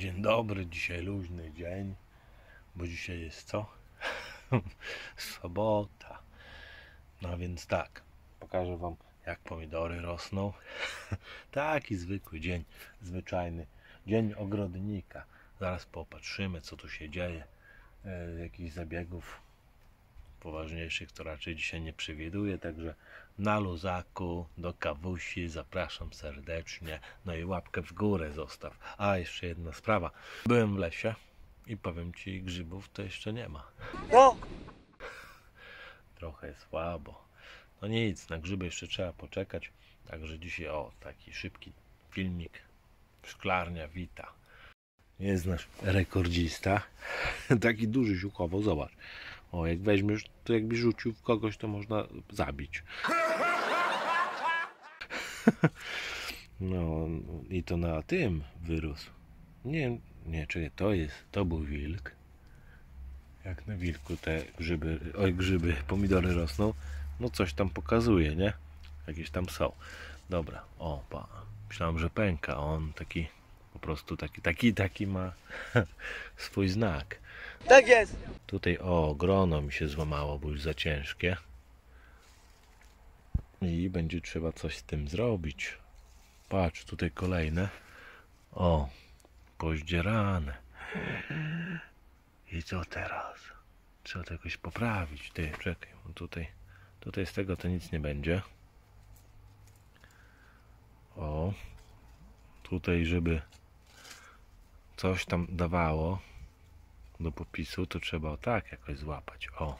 Dzień dobry, dzisiaj luźny dzień, bo dzisiaj jest co? Sobota. No więc tak, pokażę Wam jak pomidory rosną. Taki zwykły dzień, zwyczajny dzień ogrodnika. Zaraz popatrzymy co tu się dzieje. E, jakichś zabiegów poważniejszych to raczej dzisiaj nie przewiduję, także na luzaku do kawusi zapraszam serdecznie. No i łapkę w górę zostaw. A jeszcze jedna sprawa. Byłem w lesie i powiem ci, grzybów to jeszcze nie ma. No, Trochę słabo. No nic, na grzyby jeszcze trzeba poczekać. Także dzisiaj o taki szybki filmik. Szklarnia wita. Jest nasz rekordzista. Taki duży ziuchowo, zobacz. O, jak weźmiesz, to jakby rzucił w kogoś, to można zabić. No i to na tym wyrósł. Nie, nie, czyli to jest, to był wilk. Jak na wilku te grzyby, oj grzyby, pomidory rosną, no coś tam pokazuje, nie? Jakieś tam są. Dobra, o, pa. Myślałem, że pęka, on taki, prostu taki, taki, taki ma swój znak. tak jest. Tutaj o, grono mi się złamało, bo już za ciężkie. I będzie trzeba coś z tym zrobić. Patrz, tutaj kolejne. O, pozdzierane. I co teraz? Trzeba to jakoś poprawić. Ty, czekaj, tutaj, tutaj z tego to nic nie będzie. O, tutaj, żeby coś tam dawało, do popisu, to trzeba tak jakoś złapać. O.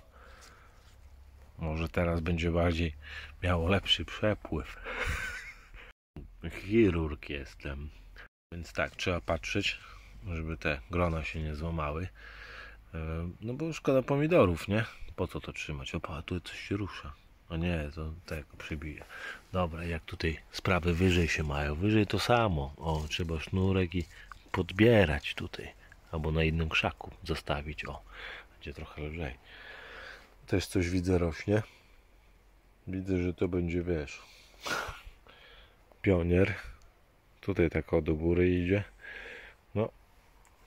Może teraz będzie bardziej miało lepszy przepływ. Chirurg jestem. Więc tak, trzeba patrzeć, żeby te grona się nie złamały. E, No bo szkoda pomidorów, nie? Po co to trzymać? Opa, tu coś się rusza. O nie, to tego przybije. Dobra, jak tutaj sprawy wyżej się mają. Wyżej to samo. O, trzeba sznurek i podbierać tutaj albo na innym krzaku zostawić. O, będzie trochę lżej. Też coś widzę rośnie. Widzę, że to będzie, wiesz, pionier. Tutaj tak o do góry idzie. No,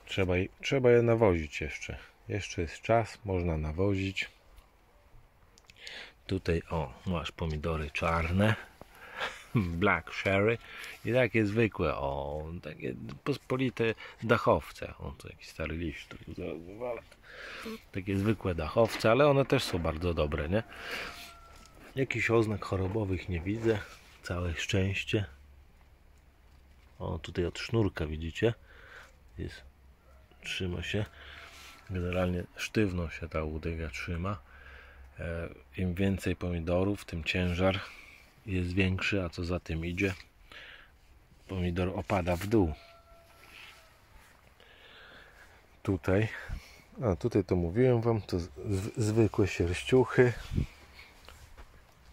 trzeba, trzeba je nawozić jeszcze. Jeszcze jest czas, można nawozić. Tutaj, o, masz pomidory czarne. Black Sherry i takie zwykłe, o, takie pospolite dachowce. O, to jakiś stary liść tu wywalę. Takie zwykłe dachowce, ale one też są bardzo dobre, nie? Jakichś oznak chorobowych nie widzę. Całe szczęście. O, tutaj od sznurka widzicie? Jest, trzyma się. Generalnie sztywno się ta łodyga trzyma. E, Im więcej pomidorów, tym ciężar jest większy, a co za tym idzie, pomidor opada w dół. Tutaj, a tutaj to mówiłem Wam, to zwykłe sierściuchy.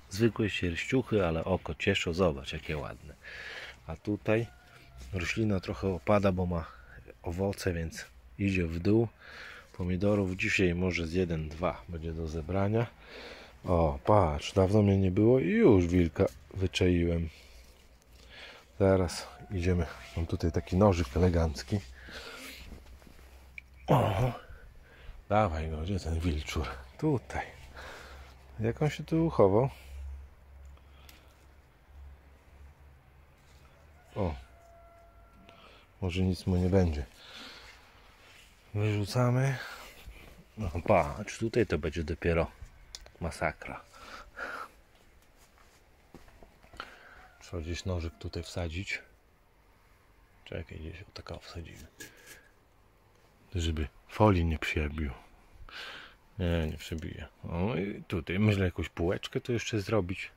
Zwykłe sierściuchy, ale oko cieszą, zobacz jakie ładne. A tutaj roślina trochę opada, bo ma owoce, więc idzie w dół. Pomidorów dzisiaj może z 1-2 będzie do zebrania. O, patrz, dawno mnie nie było i już wilka wyczaiłem. Zaraz idziemy. Mam tutaj taki nożyk elegancki. O, dawaj go, gdzie ten wilczur? Tutaj. Jak on się tu uchował? O, może nic mu nie będzie. Wyrzucamy. No patrz, tutaj to będzie dopiero masakra. Trzeba gdzieś nożyk tutaj wsadzić. Czekaj, gdzieś o taka wsadzimy. Żeby folii nie przebił. Nie, nie przebije. O i tutaj myślę jakąś półeczkę to jeszcze zrobić.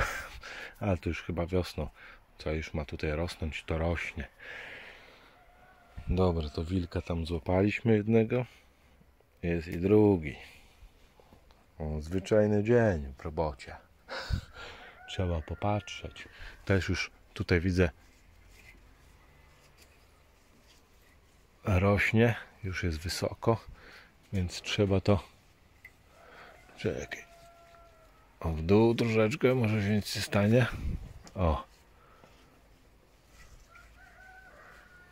Ale to już chyba wiosną. Co już ma tutaj rosnąć, to rośnie. Dobra, to wilka tam złapaliśmy jednego. Jest i drugi. O, zwyczajny dzień w robocie. Trzeba popatrzeć. Też już tutaj widzę rośnie, już jest wysoko, więc trzeba to czekaj. O, w dół troszeczkę, może się nic nie stanie. O.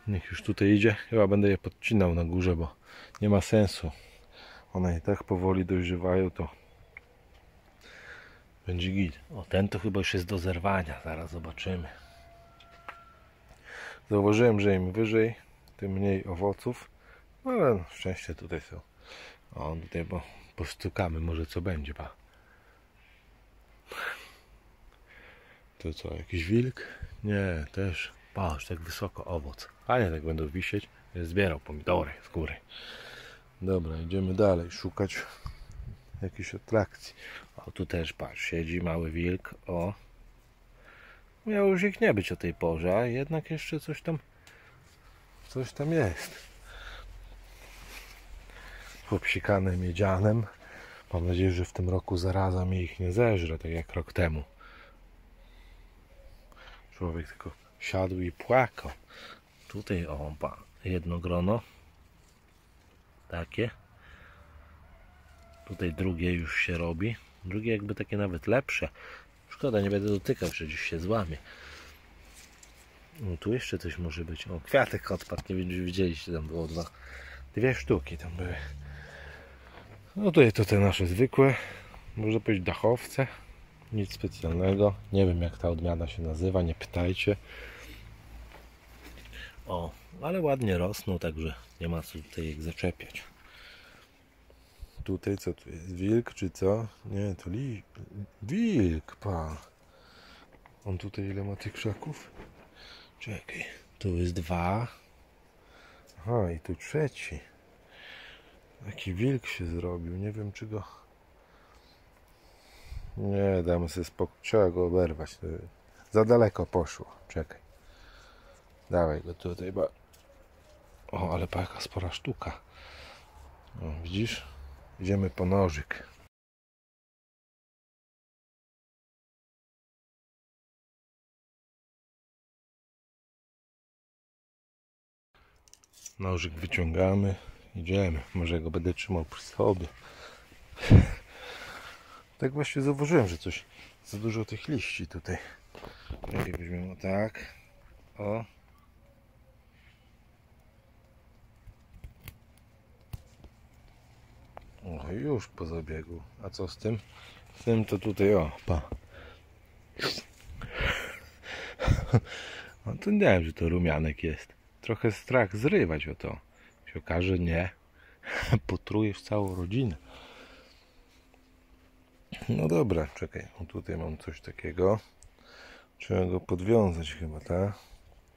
Niech już tutaj idzie. Chyba będę je podcinał na górze, bo nie ma sensu. One i tak powoli dojrzewają, to będzie git. O, ten to chyba już jest do zerwania. Zaraz zobaczymy. Zauważyłem, że im wyżej, tym mniej owoców. No ale szczęście tutaj są. O, tutaj bo postukamy, może co będzie, pa. To co, jakiś wilk? Nie, też. Patrz, tak wysoko owoc. A nie, tak będą wisieć. Zbierał pomidory z góry. Dobra, idziemy dalej, szukać jakiejś atrakcji. O, tu też patrz, siedzi mały wilk. O. Miało już ich nie być o tej porze, a jednak jeszcze coś tam coś tam jest. Popsikane miedzianem. Mam nadzieję, że w tym roku zaraza mi ich nie zeżre, tak jak rok temu. Człowiek tylko siadł i płakał. Tutaj o, jedno grono. Takie. Tutaj drugie już się robi. Drugie jakby takie nawet lepsze. Szkoda, nie będę dotykał, przecież się złamie. No, tu jeszcze coś może być. O, kwiatek odpadł, nie wiem, czy widzieliście, tam było dwa. Dwie sztuki tam były. No tutaj to te nasze zwykłe, można powiedzieć dachowce. Nic specjalnego. Nie wiem jak ta odmiana się nazywa, nie pytajcie. O, ale ładnie rosną, także nie ma co tutaj ich zaczepiać. Tutaj co tu jest? Wilk czy co? Nie, to li... wilk, pa. On tutaj ile ma tych krzaków? Czekaj, tu jest dwa. Aha, i tu trzeci. Taki wilk się zrobił, nie wiem czy go... Nie, damy sobie spokój, trzeba go oberwać. Za daleko poszło, czekaj. Dawaj go tutaj, ba... O, ale jaka spora sztuka. O, widzisz? Idziemy po nożyk. Nożyk wyciągamy. Idziemy. Może go będę trzymał przy sobie. Tak właśnie zauważyłem, że coś za dużo tych liści tutaj. Jak weźmiemy tak. O. O, już po zabiegu. A co z tym? Z tym to tutaj, o, pa. No to nie wiem, że to rumianek jest. Trochę strach zrywać o to. Się okaże, nie. Potrujesz całą rodzinę. No dobra, czekaj. O, tutaj mam coś takiego. Trzeba go podwiązać chyba, tak?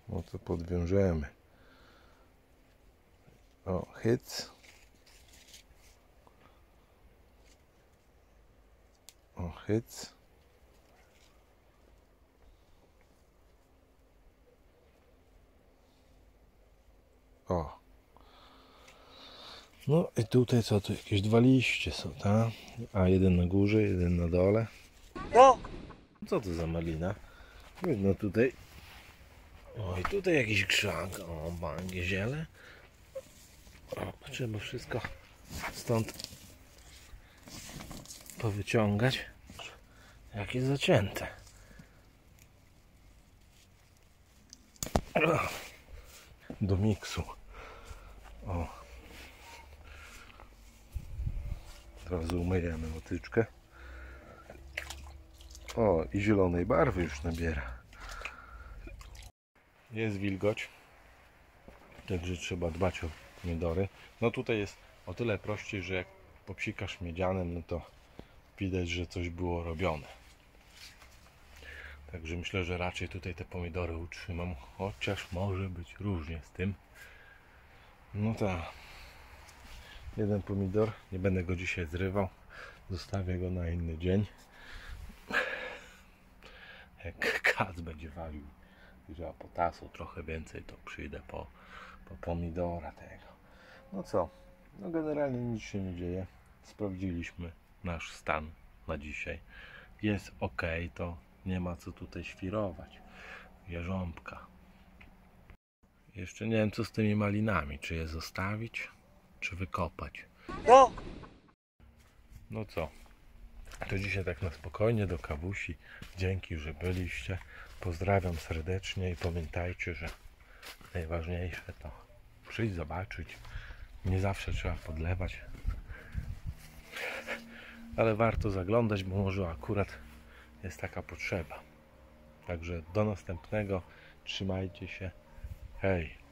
No to podwiążemy. O, hyc. O, hyc. O. No i tutaj co, tu jakieś dwa liście są, tak? A jeden na górze, jeden na dole. No, Co to za malina? No tutaj. O i tutaj jakiś krzak. O, bangie ziele. O, trzeba wszystko stąd powyciągać. Jakie zacięte. Do miksu. O. Teraz umyjemy motyczkę. O, i zielonej barwy już nabiera. Jest wilgoć. Także trzeba dbać o pomidory. No tutaj jest o tyle prościej, że jak popsikasz miedzianem, no to widać, że coś było robione. Także myślę, że raczej tutaj te pomidory utrzymam, chociaż może być różnie z tym. No tak. Jeden pomidor, nie będę go dzisiaj zrywał. Zostawię go na inny dzień. Jak kac będzie walił że potasu trochę więcej, to przyjdę po, po pomidora tego. No co, no generalnie nic się nie dzieje. Sprawdziliśmy nasz stan na dzisiaj. Jest ok, to nie ma co tutaj świrować. Jarząbka. Jeszcze nie wiem co z tymi malinami, czy je zostawić, czy wykopać. no, No co? To dzisiaj tak na spokojnie do kawusi. Dzięki, że byliście. Pozdrawiam serdecznie i pamiętajcie, że Najważniejsze to przyjść, zobaczyć. Nie zawsze trzeba podlewać. Ale warto zaglądać, bo może akurat jest taka potrzeba. Także do następnego. Trzymajcie się. Hej.